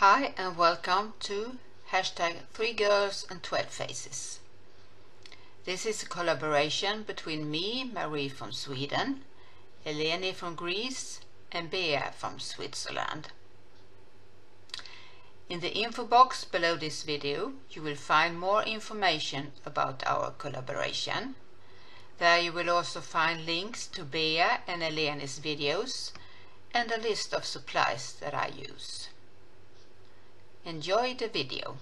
Hi and welcome to hashtag 3 Girls and 12 Faces. This is a collaboration between me, Marie from Sweden, Eleni from Greece and Bea from Switzerland. In the info box below this video you will find more information about our collaboration. There you will also find links to Bea and Eleni's videos and a list of supplies that I use. Enjoy the video.